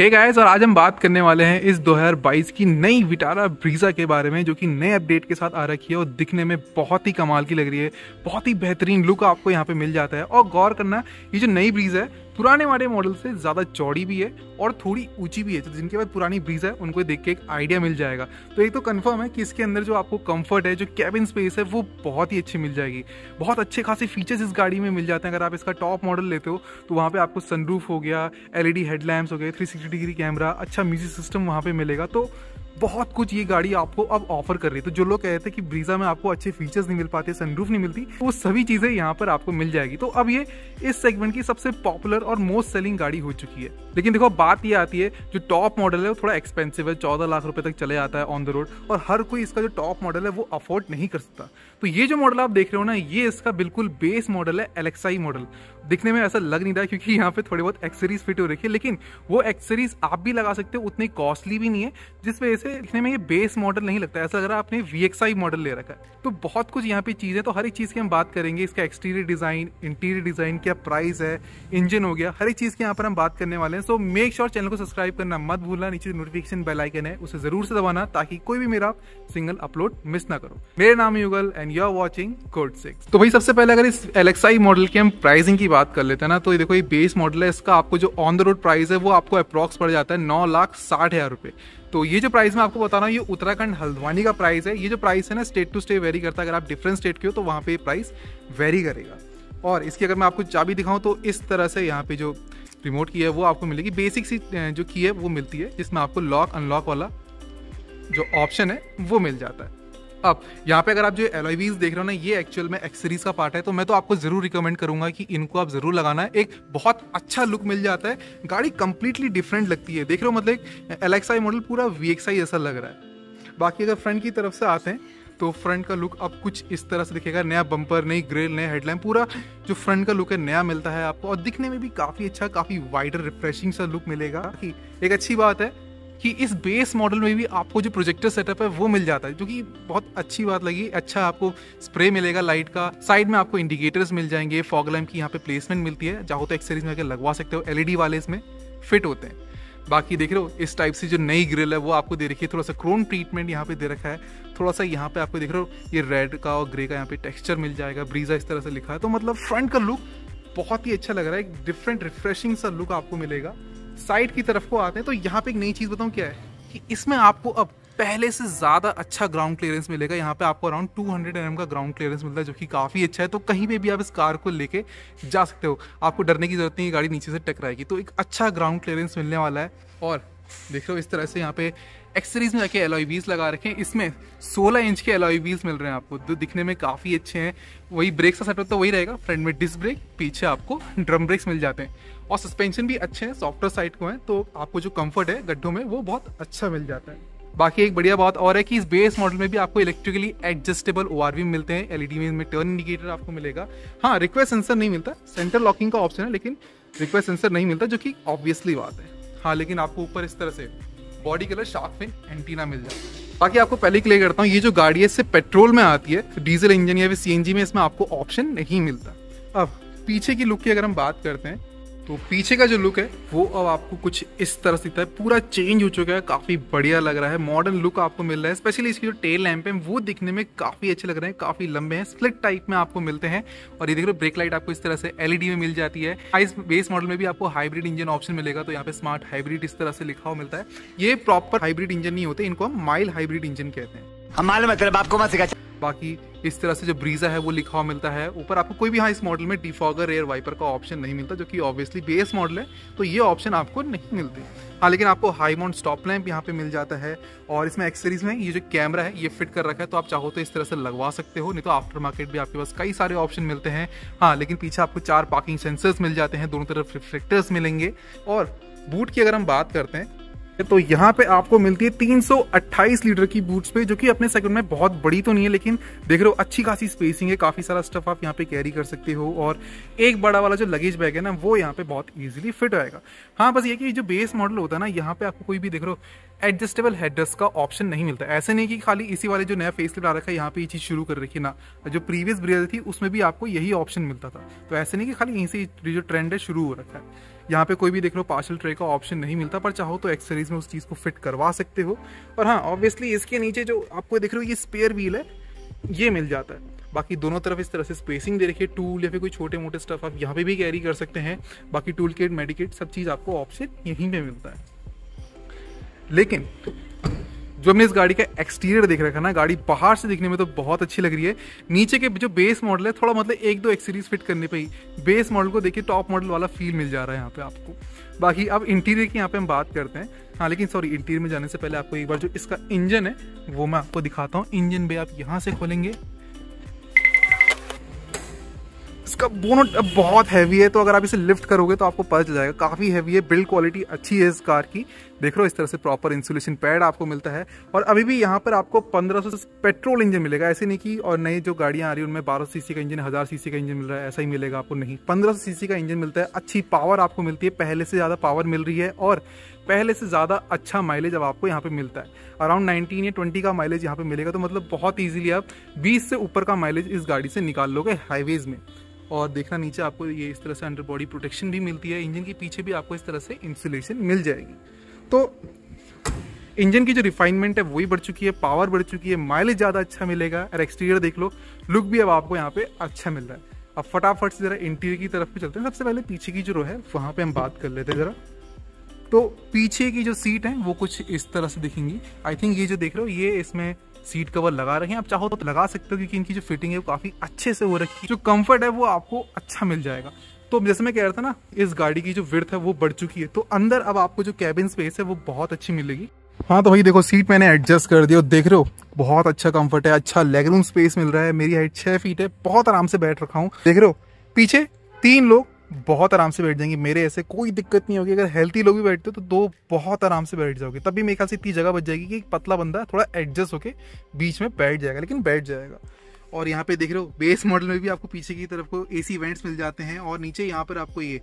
हे hey guys और आज हम बात करने वाले हैं इस 2022 की नई विटारा ब्रीजा के बारे में, जो कि नए अपडेट के साथ आ रखी है और दिखने में बहुत ही कमाल की लग रही है। बहुत ही बेहतरीन लुक आपको यहाँ पे मिल जाता है। और गौर करना, ये जो नई ब्रीज है पुराने वाले मॉडल से ज़्यादा चौड़ी भी है और थोड़ी ऊँची भी है। तो जिनके पास पुरानी ब्रीज है, उनको देख के एक आइडिया मिल जाएगा। तो एक तो कंफर्म है कि इसके अंदर जो आपको कंफर्ट है, जो कैबिन स्पेस है, वो बहुत ही अच्छी मिल जाएगी। बहुत अच्छे खासे फीचर्स इस गाड़ी में मिल जाते हैं। अगर आप इसका टॉप मॉडल लेते हो तो वहाँ पर आपको सनरूफ हो गया एलईडी हेडलैम्प्स हो गए थ्री डिग्री कैमरा अच्छा म्यूज़िक सिस्टम वहाँ पर मिलेगा। तो बहुत कुछ ये गाड़ी आपको अब ऑफ़र कर रही है। तो जो लोग कहते हैं कि ब्रीजा में आपको अच्छे फीचर्स नहीं मिल पाते सनरूफ नहीं मिलती, वो सभी चीज़ें यहाँ पर आपको मिल जाएगी। तो अब ये इस सेगमेंट की सबसे पॉपुलर और मोस्ट सेलिंग गाड़ी हो चुकी है। लेकिन देखो, बात ये आती है, जो टॉप मॉडल है, वो थोड़ा एक्सपेंसिव है। चौदह लाख रुपए तक चले जाता है ऑन द रोड और हर कोई इसका जो टॉप मॉडल है, वो अफोर्ड नहीं कर सकता। तो ये जो मॉडल आप देख रहे हो ना, ये इसका बिल्कुल बेस मॉडल है एलेक्साई मॉडल दिखने में ऐसा लग नहीं रहा क्योंकि यहाँ पे थोड़े बहुत एक्सरीज फिट हो रखी है, लेकिन वो एक्सरीज आप भी लगा सकते हो, उतनी कॉस्टली भी नहीं है, जिस वजह से दिखने में ये बेस मॉडल नहीं लगता ऐसा है आपने वी मॉडल ले रखा है। तो बहुत कुछ यहाँ पे चीज़ें तो हर एक चीज़ की हम बात करेंगे। इसका एक्सटीरियर डिज़ाइन इंटीरियर डिज़ाइन क्या प्राइस है इंजन हो गया, हर एक चीज़ की यहाँ पर हम बात करने वाले हैं। सो मेक श्योर चैनल को सब्सक्राइब करना मत भूलना, नीचे नोटिफिकेशन बेल आइकन है, उसे ज़रूर से दबाना, ताकि कोई भी मेरा सिंगल अपलोड मिस ना करो। मेरे नाम Yugal and you are watching code six तो भाई, सबसे पहले अगर इस एलेक्साई मॉडल की हम प्राइसिंग की बात कर लेते हैं ना तो देखो, ये बेस मॉडल है, इसका आपको जो ऑन द रोड प्राइस है, वो आपको अप्रॉक्स पड़ जाता है नौ लाख साठ हज़ार रुपए। तो ये जो प्राइस मैं आपको बता रहा हूँ, ये उत्तराखंड हल्द्वानी का प्राइस है। ये जो प्राइस है ना स्टेट टू स्टेट वेरी करता है। अगर आप डिफरेंट स्टेट के हो तो वहाँ पे प्राइस वेरी करेगा। और इसकी अगर मैं आपको चाबी दिखाऊँ तो इस तरह से यहाँ पे जो रिमोट की है, वो आपको मिलेगी। बेसिक सी जो की है, वो मिलती है, जिसमें आपको लॉक अनलॉक वाला जो ऑप्शन है, वो मिल जाता है। अब, यहाँ पे अगर आप जो एलोईवीज देख रहे हो ना, ये एक्चुअल में एक्सरीज का पार्ट है तो मैं तो आपको ज़रूर रिकमेंड करूँगा कि इनको आप ज़रूर लगाना। है एक बहुत अच्छा लुक मिल जाता है, गाड़ी कंप्लीटली डिफरेंट लगती है। देख रहे हो मतलब एक एलेक्साई मॉडल पूरा वीएक्सआई जैसा लग रहा है। बाकी अगर फ्रंट की तरफ़ से आते हैं तो फ्रंट का लुक अब कुछ इस तरह से दिखेगा, नया बम्पर नई ग्रिल नया हेडलाइन पूरा जो फ्रंट का लुक है, नया मिलता है आपको। और दिखने में भी काफ़ी अच्छा काफ़ी वाइडर रिफ्रेशिंग सा लुक मिलेगा। एक अच्छी बात है कि इस बेस मॉडल में भी आपको जो प्रोजेक्टर सेटअप है वो मिल जाता है, जो कि बहुत अच्छी बात लगी। अच्छा आपको स्प्रे मिलेगा लाइट का। साइड में आपको इंडिकेटर्स मिल जाएँगे फॉग लैम्प की यहाँ पे प्लेसमेंट मिलती है। चाहो तो एक्सरीज में लगवा सकते हो एलईडी वाले इसमें फिट होते हैं। बाकी देख रहे हो, इस टाइप से जो नई ग्रिल है, वो आपको दे रखी है। थोड़ा सा क्रोन ट्रीटमेंट यहाँ पे दे रखा है। थोड़ा सा यहाँ पे आपको देख रहे हो, ये रेड का और ग्रे का यहाँ पे टेक्सचर मिल जाएगा। ब्रीजा इस तरह से लिखा है। तो मतलब फ्रंट का लुक बहुत ही अच्छा लग रहा है। एक डिफरेंट रिफ्रेशिंग सा लुक आपको मिलेगा। साइड की तरफ़ को आते हैं तो यहाँ पे एक नई चीज़ बताऊँ क्या है? कि इसमें आपको अब पहले से ज़्यादा अच्छा ग्राउंड क्लियरेंस मिलेगा। यहाँ पे आपको अराउंड 200 हंड्रेड mm का ग्राउंड क्लियरेंस मिलता है, जो कि काफ़ी अच्छा है। तो कहीं पे भी आप इस कार को लेके जा सकते हो। आपको डरने की ज़रूरत नहीं है, गाड़ी नीचे से टकराएगी। तो एक अच्छा ग्राउंड क्लियरेंस मिलने वाला है। और देख रहे हो, इस तरह से यहाँ पे एक्सरीज में जाके एलॉय व्हील्स लगा रखे हैं। इसमें 16 इंच के एलॉय व्हील्स मिल रहे हैं आपको। जो दिखने में काफ़ी अच्छे हैं। वही ब्रेक का सेटअप तो वही रहेगा। फ्रंट में डिस्क ब्रेक पीछे आपको ड्रम ब्रेक्स मिल जाते हैं। और सस्पेंशन भी अच्छे हैं सॉफ्टवेयर साइड को हैं तो आपको जो कंफर्ट है गड्ढों में, वो बहुत अच्छा मिल जाता है। बाकी एक बढ़िया बात और है कि इस बेस मॉडल में भी आपको इलेक्ट्रिकली एडजस्टेबल ओ मिलते हैं एलईडी में टर्न इंडिकेटर आपको मिलेगा। हाँ रिक्वेस्ट सेंसर नहीं मिलता सेंटर लॉकिंग का ऑप्शन है, लेकिन रिक्वेस्ट सेंसर नहीं मिलता, जो कि ऑब्वियसली बात है। हाँ लेकिन आपको ऊपर इस तरह से body colour shark fin antenna मिल जाता है। बाकी आपको पहले क्लियर करता हूँ, ये जो गाड़ी है, इससे पेट्रोल में आती है डीजल इंजन या फिर सीएनजी में, इसमें आपको ऑप्शन नहीं मिलता। अब, पीछे की लुक की अगर हम बात करते हैं तो पीछे का जो लुक है वो अब आपको कुछ इस तरह से दिखता है। पूरा चेंज हो चुका है काफ़ी बढ़िया लग रहा है। मॉडर्न लुक आपको मिल रहा है स्पेशली इसकी जो टेल लैंप है वो दिखने में काफ़ी अच्छे लग रहे हैं काफ़ी लंबे हैं। स्प्लिट टाइप में आपको मिलते हैं और ये देख लो ब्रेक लाइट आपको इस तरह से एलईडी में मिल जाती है। इस बेस मॉडल में भी आपको हाइब्रिड इंजन ऑप्शन मिलेगा तो यहाँ पे स्मार्ट हाइब्रिड इस तरह से लिखा हुआ मिलता है। ये प्रॉपर हाइब्रिड इंजन नहीं होते इनको हम माइल हाइब्रिड इंजन कहते हैं। मत सिखा। बाकी इस तरह से जो ब्रीजा है, वो लिखा हुआ मिलता है। ऊपर आपको कोई भी हाँ इस मॉडल में डिफॉगर एयर वाइपर का ऑप्शन नहीं मिलता, जो कि ऑब्वियसली बेस मॉडल है तो ये ऑप्शन आपको नहीं मिलते। हाँ लेकिन आपको हाई माउंट स्टॉप लैम्प यहाँ पे मिल जाता है, और इसमें एक्सरीज में ये जो कैमरा है, ये फिट कर रखा है तो आप चाहो तो इस तरह से लगवा सकते हो, नहीं तो आफ्टर मार्केट भी आपके पास कई सारे ऑप्शन मिलते हैं। हाँ लेकिन पीछे आपको चार पार्किंग सेंसर्स मिल जाते हैं, दोनों तरफ़ रिफ्लेक्टर्स मिलेंगे। और बूट की अगर हम बात करते हैं तो यहाँ पे आपको मिलती है 328 लीटर की बूट्स पे, जो कि अपने सेगमेंट में बहुत बड़ी तो नहीं है, लेकिन देख रहे हो, अच्छी खासी स्पेसिंग है, काफ़ी सारा स्टफ़ आप यहाँ पे कैरी कर सकते हो, और एक बड़ा वाला जो लगेज बैग है ना, वो यहाँ पे बहुत इजीली फिट आएगा हाँ बस ये कि जो बेस मॉडल होता है ना, यहाँ पे आपको कोई भी देख रहे हो एडजस्टेबल हेडर्स का ऑप्शन नहीं मिलता। ऐसे नहीं कि खाली इसी वाले जो नया फेस आ रखा है, यहाँ पे ये चीज़ शुरू कर रखी ना, जो प्रीवियस ब्रियर थी, उसमें भी आपको यही ऑप्शन मिलता था। तो ऐसे नहीं कि खाली यहीं से जो ट्रेंड है, शुरू हो रखा है। यहाँ पे कोई भी देख लो पार्शल ट्रे का ऑप्शन नहीं मिलता, पर चाहो तो एक्सरीज में उस चीज़ को फिट करवा सकते हो। और हाँ ऑब्वियसली इसके नीचे जो आपको देख रहे हो, ये स्पेयर व्हील है, ये मिल जाता है। बाकी दोनों तरफ़ इस तरह से स्पेसिंग दे रखी है टूल या फिर कोई छोटे मोटे स्टफ़ आप यहाँ पे भी कैरी कर सकते हैं। बाकी टूल किट मेडिकेट सब चीज़ आपको ऑप्शन यहीं पे मिलता है। लेकिन जो हमने इस गाड़ी का एक्सटीरियर देख रखा ना, गाड़ी बाहर से दिखने में तो बहुत अच्छी लग रही है। नीचे के जो बेस मॉडल है, थोड़ा मतलब एक दो एक्सीरीज फिट करने पर ही। बेस मॉडल को देखिए टॉप मॉडल वाला फील मिल जा रहा है यहाँ पे आपको। बाकी अब इंटीरियर की यहाँ पे हम बात करते हैं। हाँ लेकिन सॉरी इंटीरियर में जाने से पहले आपको एक बार जो इसका इंजन है, वो मैं आपको दिखाता हूँ। इंजन भी आप यहाँ से खोलेंगे। इसका बोनट बहुत हैवी है तो अगर आप इसे लिफ्ट करोगे तो आपको पता चल जाएगा, काफ़ी हैवी है बिल्ड क्वालिटी अच्छी है इस कार की। देख रहे हो इस तरह से प्रॉपर इंसुलेशन पैड आपको मिलता है। और अभी भी यहाँ पर आपको 1500 पेट्रोल इंजन मिलेगा। ऐसे नहीं कि, और नई जो गाड़ियाँ आ रही है, उनमें बारह सीसी का इंजन हज़ार सीसी का इंजन मिल रहा है, ऐसा ही मिलेगा आपको नहीं। पंद्रह सीसी का इंजन मिलता है, अच्छी पावर आपको मिलती है, पहले से ज़्यादा पावर मिल रही है, और पहले से ज़्यादा अच्छा माइलेज अब आपको यहाँ पे मिलता है। अराउंड नाइनटीन या ट्वेंटी का माइलेज यहाँ पे मिलेगा तो मतलब बहुत ईजिली आप बीस से ऊपर का माइलेज इस गाड़ी से निकाल लोगे हाईवेज़ में। और देखना नीचे आपको ये इस तरह से अंडर बॉडी प्रोटेक्शन भी मिलती है, इंजन के पीछे भी आपको इस तरह से इंसुलेशन मिल जाएगी। तो इंजन की जो रिफाइनमेंट है, वही बढ़ चुकी है पावर बढ़ चुकी है माइलेज ज़्यादा अच्छा मिलेगा, और एक्सटीरियर देख लो लुक भी अब आपको यहाँ पे अच्छा मिल रहा है। अब फटाफट से ज़रा इंटीरियर की तरफ़ पे चलते हैं। सबसे पहले पीछे की जो रो है, वहाँ पे हम बात कर लेते हैं ज़रा। तो पीछे की जो सीट है, वो कुछ इस तरह से दिखेंगी। आई थिंक ये जो देख रहे हो, ये इसमें सीट कवर लगा रखे हैं। आप चाहो तो लगा सकते हो क्योंकि इनकी जो फिटिंग है वो काफ़ी अच्छे से हो रखी है। जो कंफर्ट है वो आपको अच्छा मिल जाएगा। तो जैसे मैं कह रहा था ना, इस गाड़ी की जो विर्थ है वो बढ़ चुकी है। तो अंदर अब आपको जो कैबिन स्पेस है वो बहुत अच्छी मिलेगी। हाँ तो भाई देखो सीट मैंने एडजस्ट कर दिया देख रहे हो, बहुत अच्छा कंफर्ट है अच्छा लेग रूम स्पेस मिल रहा है। मेरी हाइट छह फीट है, बहुत आराम से बैठ रखा हूँ। देख रहे हो, पीछे तीन लोग बहुत आराम से बैठ जाएँगे। मेरे ऐसे कोई दिक्कत नहीं होगी। अगर हेल्थी लोग भी बैठते हो तो दो बहुत आराम से बैठ जाओगे। तभी मेरे ख्याल से इतनी जगह बच जाएगी कि पतला बंदा थोड़ा एडजस्ट होके बीच में बैठ जाएगा, लेकिन बैठ जाएगा। और यहाँ पे देख रहे हो बेस मॉडल में भी आपको पीछे की तरफ़ को ए सी वेंट्स मिल जाते हैं और नीचे यहाँ पर आपको ये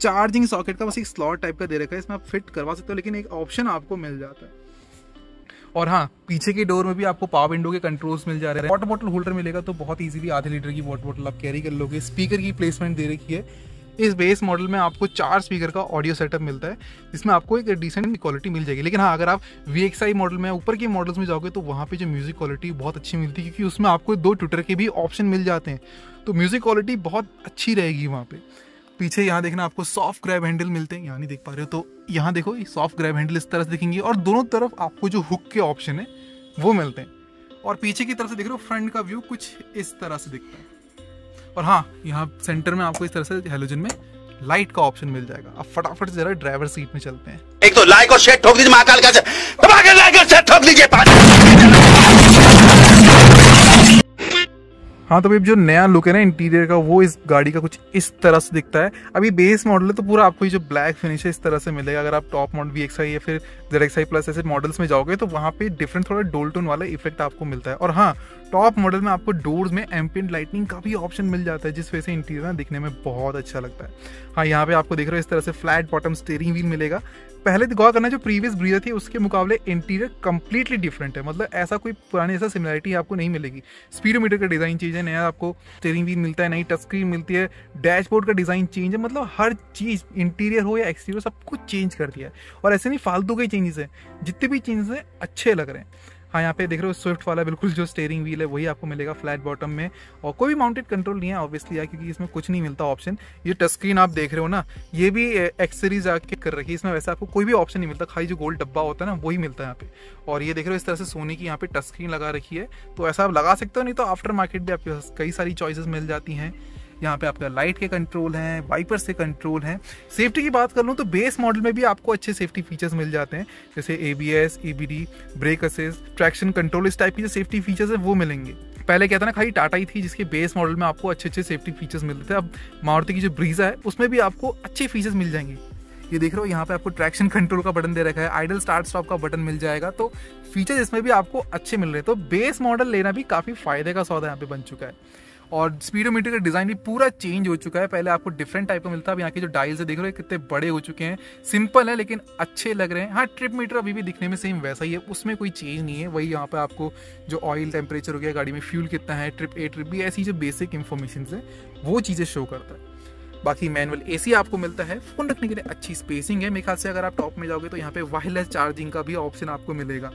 चार्जिंग सॉकेट का बस एक स्लॉट टाइप का दे रखा है। इसमें आप फिट करवा सकते हो, लेकिन एक ऑप्शन आपको मिल जाता है। और हाँ पीछे के डोर में भी आपको पावर विंडो के कंट्रोल्स मिल जा रहे हैं। वाटर बॉटल होल्डर मिलेगा तो बहुत इजीली आधे लीटर की वाटर बॉटल आप कैरी कर लोगे। स्पीकर की प्लेसमेंट दे रखी है। इस बेस मॉडल में आपको चार स्पीकर का ऑडियो सेटअप मिलता है, जिसमें आपको एक डिसेंट क्वालिटी मिल जाएगी। लेकिन हाँ अगर आप वी मॉडल में, ऊपर के मॉडल्स में जाओगे तो वहाँ पे जो म्यूज़िक क्वालिटी बहुत अच्छी मिलती है, क्योंकि उसमें आपको दो ट्विटर के भी ऑप्शन मिल जाते हैं। तो म्यूज़िक क्वालिटी बहुत अच्छी रहेगी वहाँ पे। पीछे यहाँ देखना आपको सॉफ्ट ग्रैब हैंडल मिलते हैं। यहाँ नहीं देख पा रहे हो तो यहाँ देखो सॉफ्ट ग्रैब हैंडल इस तरह से दिखेंगे, और दोनों तरफ़ आपको जो हुक के ऑप्शन है, वो मिलते हैं। और पीछे की तरफ़ से देख रहे हो फ्रंट का व्यू कुछ इस तरह से दिखता है। और हाँ यहाँ सेंटर में आपको इस तरह से हेलोजन में लाइट का ऑप्शन मिल जाएगा। अब फटाफट से जरा ड्राइवर सीट में चलते हैं। एक तो लाइक और शेयर ठोक दीजिए महाकाल का लाइक और शेयर ठोक दीजिए हाँ तो भाई जो नया लुक है ना इंटीरियर का, वो इस गाड़ी का कुछ इस तरह से दिखता है। अभी बेस मॉडल है तो पूरा आपको ये जो ब्लैक फिनिश है, इस तरह से मिलेगा। अगर आप टॉप मॉडल वी एक्स या फिर जेड एक्स प्लस ऐसे मॉडल्स में जाओगे तो वहाँ पे डिफरेंट थोड़ा डोल्टोन वाला इफ़ेक्ट आपको मिलता है। और हाँ टॉप मॉडल में आपको डोर्स में एम्पियन लाइटनिंग का भी ऑप्शन मिल जाता है, जिस वजह से इंटीरियर ना दिखने में बहुत अच्छा लगता है। हाँ यहाँ पे आपको देख रहे हो इस तरह से फ्लैट बॉटम स्टेयरिंग व्हील मिलेगा। पहले गौर करना जो प्रीवियस ब्रीजर थी, उसके मुकाबले इंटीरियर कंप्लीटली डिफरेंट है। मतलब ऐसा कोई पुरानी ऐसा सिमिलरिटी आपको नहीं मिलेगी। स्पीडोमीटर का डिज़ाइन चेंज है, नया आपको स्टेयरिंग भी मिलता है, नई टच स्क्रीन मिलती है डैशबोर्ड का डिज़ाइन चेंज है मतलब हर चीज़ इंटीरियर हो या एक्सटीरियर सब कुछ चेंज कर दिया है। और ऐसे नहीं, फालतू के चेंजेस हैं, जितने भी चेंजेस हैं, अच्छे लग रहे हैं। हाँ यहाँ पे देख रहे हो स्विफ्ट वाला बिल्कुल जो स्टेयरिंग व्हील है, वही आपको मिलेगा फ्लैट बॉटम में। और कोई भी माउंटेड कंट्रोल नहीं है ऑब्वियसली यार, क्योंकि इसमें कुछ नहीं मिलता ऑप्शन ये टच स्क्रीन आप देख रहे हो ना, ये भी एक्सरीज आके कर रखी है, इसमें वैसे आपको कोई भी ऑप्शन नहीं मिलता। खाली जो गोल्ड डब्बा होता है ना, वही मिलता है यहाँ पे। और ये देख रहे हो, इस तरह से सोने की यहाँ पे टच स्क्रीन लगा रखी है। तो ऐसा आप लगा सकते हो, नहीं तो आफ्टर मार्केट भी आपके पास कई सारी चॉइसेस मिल जाती हैं। यहाँ पे आपका लाइट के कंट्रोल हैं वाइपर से कंट्रोल हैं। सेफ्टी की बात कर लूँ तो बेस मॉडल में भी आपको अच्छे सेफ्टी फीचर्स मिल जाते हैं। जैसे A B S E B D brake assist traction control इस टाइप की जो सेफ्टी फीचर्स है, वो मिलेंगे। पहले क्या था ना, खाली टाटा ही थी, जिसके बेस मॉडल में आपको अच्छे अच्छे सेफ्टी फीचर्स मिलते थे। अब मारुति की जो ब्रीजा है, उसमें भी आपको अच्छे फीचर्स मिल जाएँगे। ये देख रहे हो, यहाँ पे आपको ट्रैक्शन कंट्रोल का बटन दे रखा है। आइडल स्टार्ट स्टॉप का बटन मिल जाएगा। तो फीचर इसमें भी आपको अच्छे मिल रहे हैं। तो बेस मॉडल लेना भी काफ़ी फ़ायदे का सौदा यहाँ पे बन चुका है। और स्पीडोमीटर का डिज़ाइन भी पूरा चेंज हो चुका है। पहले आपको डिफरेंट टाइप का मिलता है अब यहाँ के जो डायल्स है, देख रहे हो, कितने बड़े हो चुके हैं। सिंपल है, लेकिन अच्छे लग रहे हैं। हाँ ट्रिप मीटर अभी भी दिखने में सेम वैसा ही है, उसमें कोई चेंज नहीं है। वही यहाँ पर आपको जो ऑयल टेम्परेचर हो गया, गाड़ी में फ्यूल कितना है ट्रिप ए ट्रिप भी ऐसी जो बेसिक इन्फॉर्मेशन है, वो चीज़ें शो करता है। बाकी मैनुअल एसी आपको मिलता है। फ़ोन रखने के लिए अच्छी स्पेसिंग है। मेरे ख्याल से अगर आप टॉप में जाओगे तो यहाँ पे वायरलेस चार्जिंग का भी ऑप्शन आपको मिलेगा।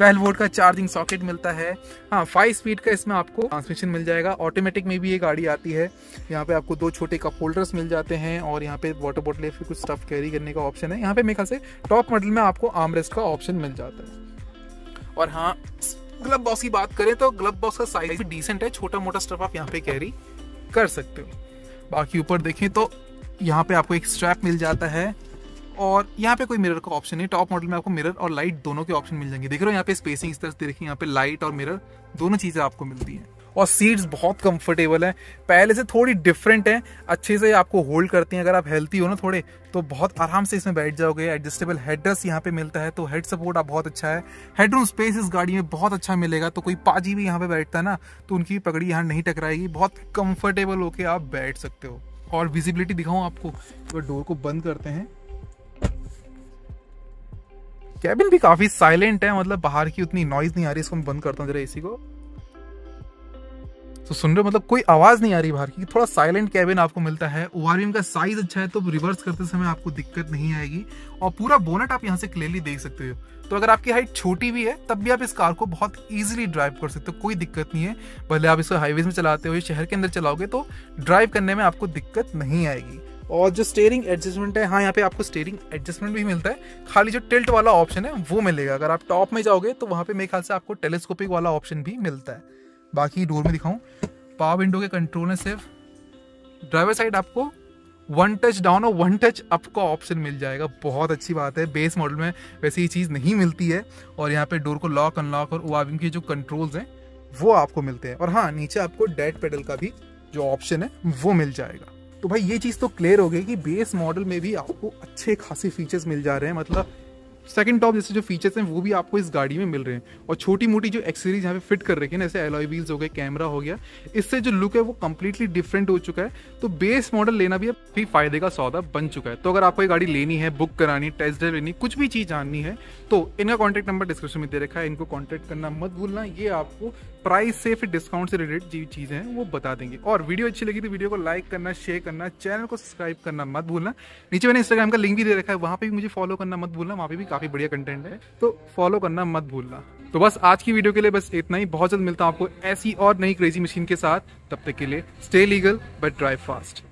12 वोल्ट का चार्जिंग सॉकेट मिलता है। हाँ फाइव स्पीड का इसमें आपको ट्रांसमिशन मिल जाएगा। ऑटोमेटिक में भी ये गाड़ी आती है। यहाँ पे आपको दो छोटे कप होल्डर्स मिल जाते हैं और यहाँ पे वाटर बॉटल या फिर कुछ स्टफ़ कैरी करने का ऑप्शन है। यहाँ पे मेरे ख्याल से टॉप मॉडल में आपको आमरेस्ट का ऑप्शन मिल जाता है। और हाँ ग्लब बॉक्स की बात करें तो ग्लब बॉक्स का साइज़ भी डिसेंट है। छोटा मोटा स्टफ़ आप यहाँ पे कैरी कर सकते हो। बाकी ऊपर देखें तो यहाँ पे आपको एक स्ट्रैप मिल जाता है। और यहाँ पे कोई मिरर का ऑप्शन नहीं टॉप मॉडल में आपको मिरर और लाइट दोनों के ऑप्शन मिल जाएँगे। देख रहे हो यहाँ पे स्पेसिंग इस तरह से देखिए यहाँ पे लाइट और मिरर दोनों चीज़ें आपको मिलती हैं। और सीट्स बहुत कंफर्टेबल है। पहले से थोड़ी डिफरेंट है, अच्छे से आपको होल्ड करती हैं। अगर आप हेल्थी हो ना थोड़े तो बहुत आराम से इसमें बैठ जाओगे। एडजस्टेबल हेडरेस्ट यहाँ पे मिलता है तो हेड सपोर्ट आप बहुत अच्छा है। हेडरूम स्पेस इस गाड़ी में बहुत अच्छा मिलेगा तो कोई पाजी भी यहाँ पे बैठता है ना तो उनकी पगड़ी यहाँ नहीं टकराएगी। बहुत कंफर्टेबल होके आप बैठ सकते हो। और विजिबिलिटी दिखाऊँ आपको डोर को बंद करते हैं। कैबिन भी काफ़ी साइलेंट है मतलब बाहर की उतनी नॉइज़ नहीं आ रही, इसको मैं बंद करता हूँ जरा एसी को। तो सुन रहे हो मतलब कोई आवाज़ नहीं आ रही बाहर की, थोड़ा साइलेंट कैबिन आपको मिलता है। ओआरवीएम का साइज़ अच्छा है तो रिवर्स करते समय आपको दिक्कत नहीं आएगी। और पूरा बोनट आप यहाँ से क्लियरली देख सकते हो। तो अगर आपकी हाइट छोटी भी है, तब भी आप इस कार को बहुत इजीली ड्राइव कर सकते हो, कोई दिक्कत नहीं है। भले आप इसको हाईवेज में चलाते हो शहर के अंदर चलाओगे तो ड्राइव करने में आपको दिक्कत नहीं आएगी। और जो स्टेयरिंग एडजस्टमेंट है हाँ यहाँ पे आपको स्टेयरिंग एडजस्टमेंट भी मिलता है। खाली जो टिल्ट वाला ऑप्शन है, वो मिलेगा। अगर आप टॉप में जाओगे तो वहाँ पे मेरे ख्याल से आपको टेलीस्कोपिक वाला ऑप्शन भी मिलता है। बाकी डोर में दिखाऊँ पावर विंडो के कंट्रोल में सिर्फ़ ड्राइवर साइड आपको वन टच डाउन और वन टच अप का ऑप्शन मिल जाएगा। बहुत अच्छी बात है। बेस मॉडल में वैसे ये चीज़ नहीं मिलती है। और यहाँ पे डोर को लॉक अनलॉक और ओआरविंग के जो कंट्रोल्स हैं, वो आपको मिलते हैं। और हाँ नीचे आपको डेड पेडल का भी जो ऑप्शन है, वो मिल जाएगा। तो भाई ये चीज़ तो क्लियर हो गई कि बेस मॉडल में भी आपको अच्छे खासे फीचर्स मिल जा रहे हैं। मतलब सेकंड टॉप जैसे जो फीचर्स हैं, वो भी आपको इस गाड़ी में मिल रहे हैं। और छोटी मोटी जो एक्सेसरीज यहाँ पे फिट कर रखी है ना, जैसे एलॉय व्हील्स हो गए कैमरा हो गया, इससे जो लुक है वो कम्प्लीटली डिफरेंट हो चुका है। तो बेस मॉडल लेना भी अब फ़ायदे का सौदा बन चुका है। तो अगर आपको ये गाड़ी लेनी है बुक करानी टेस्ट ड्राइव लेनी, कुछ भी चीज़ जाननी है तो इनका कॉन्टैक्ट नंबर डिस्क्रिप्शन में दे रखा है। इनको कॉन्टैक्ट करना मत भूलना। ये आपको प्राइस से फिर डिस्काउंट से रिलेटेड जो चीज़ें हैं, वो बता देंगे। और वीडियो अच्छी लगी तो वीडियो को लाइक करना शेयर करना चैनल को सब्सक्राइब करना मत भूलना। नीचे मैंने इंस्टाग्राम का लिंक भी दे रखा है, वहाँ पे भी मुझे फॉलो करना मत भूलना, वहाँ पे भी काफ़ी बढ़िया कंटेंट है। तो फॉलो करना मत भूलना। तो बस आज की वीडियो के लिए बस इतना ही। बहुत जल्द मिलता हूँ आपको ऐसी और नई क्रेजी मशीन के साथ। तब तक के लिए stay legal but drive fast